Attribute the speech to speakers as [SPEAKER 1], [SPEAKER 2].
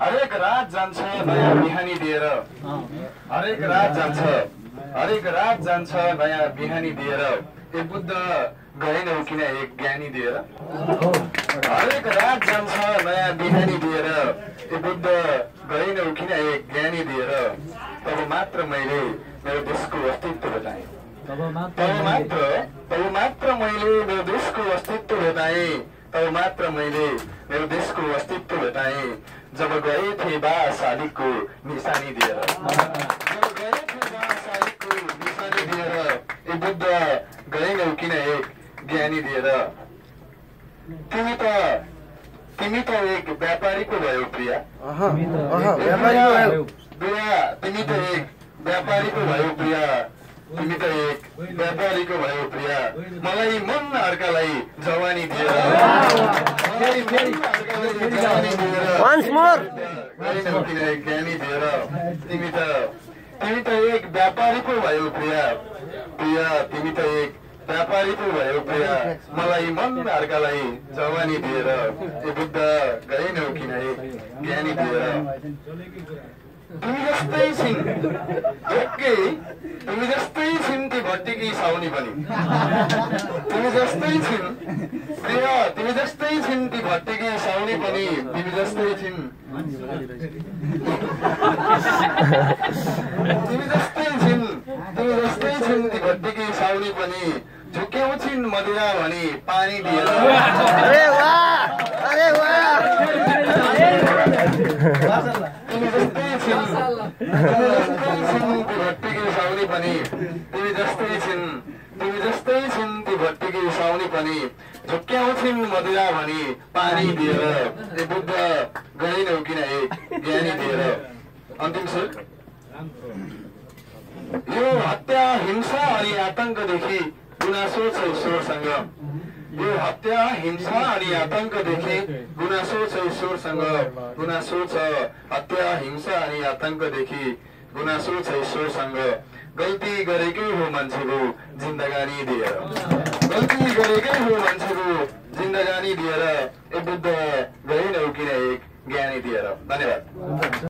[SPEAKER 1] हरेक रात जान्छ नयाँ बिहानी दिएर। हरेक रात जान्छ हरेक रात जान्छ नयाँ बिहानी दिएर। ए बुद्ध गएनौ किन एक ज्ञानी दिएर? हरेक रात जान्छ नयाँ बिहानी दिएर। ए बुद्ध गएनौ किन एक ज्ञानी दिएर? तब मात्र मैले मेरो देशको अस्तित्व बताएँ
[SPEAKER 2] तब मात्र
[SPEAKER 1] तब मात्र मैले मेरो देशको अस्तित्व भेटाएँ। तब मात्र मैले मेरो देशको अस्तित्व भेटाएँ। जब गए थिए बा शालिगको निशानी दिएर। जब गए थिए बा शालिगको निशानी दिएर ए बुद्ध गएनौ किन एक ज्ञानी दिएर? तिमी त तिमी त एक व्यापारीको भयो प्रिया।
[SPEAKER 3] अह, अह, व्यापारी भयो।
[SPEAKER 1] प्रिया तिमी त एक व्यापारीको भयो प्रिया। तिमी त एक व्यापारीको भयो प्रिया। मलाई मन अर्कालाई जवानी दिएर। ज्ञानी दिएर। तिमी त तिमी त एक व्यापारीको भयो प्रिया। प्रिया तिमी त एक व्यापारीको भयो प्रिया। मलाई मन अर्कालाई जवानी दिएर। ए बुद्ध गएनौ किन एक ज्ञानी दिएर। तिमी जस्तै छिन् एकै तिमी जस्तै छिन् ती भट्टिकी साउनी पनि तिमी जस्तै छिन् प्रिय तिमी जस्तै छिन् ती भट्टिकी साउनी पनि तिमी जस्तै छिन् तिमी जस्तै छिन् तिमी जस्तै छिन् ती भट्टिकी साउनी पनि झुक्याउँछिन् मदिरा भनी पानी दिएर
[SPEAKER 3] अरे वाह अरे वाह
[SPEAKER 1] तिमी जस्तै छिन् तिमी जस्तै छिन् ती भट्टिकी साउनी पनि तिमी जस्तै छिन् तिमी जस्तै छिन् ती भट्टिकी साउनी पनि झुक्याउँछिन् मदिरा भनी पानी दिएर ए बुद्ध गएनौ किन एक ज्ञानी दिएर अन्तिम सुर यो हत्या हिंसा अनि आतंकदेखि गुनासो छ ईश्वरसँग यो हत्या हिंसा अनि आतंकदेखि गुनासो छ ईश्वरसँग गुनासो छ हत्या हिंसा अनि आतंकदेखि गुनासो छ ईश्वरसँग गल्ती गरेकै हो मान्छेको जिन्दगानी दिएर गल्ती गरेकै हो मान्छेको जिन्दगानी दिएर ए बुद्ध गएनौ किन एक ज्ञानी दिएर धन्यवाद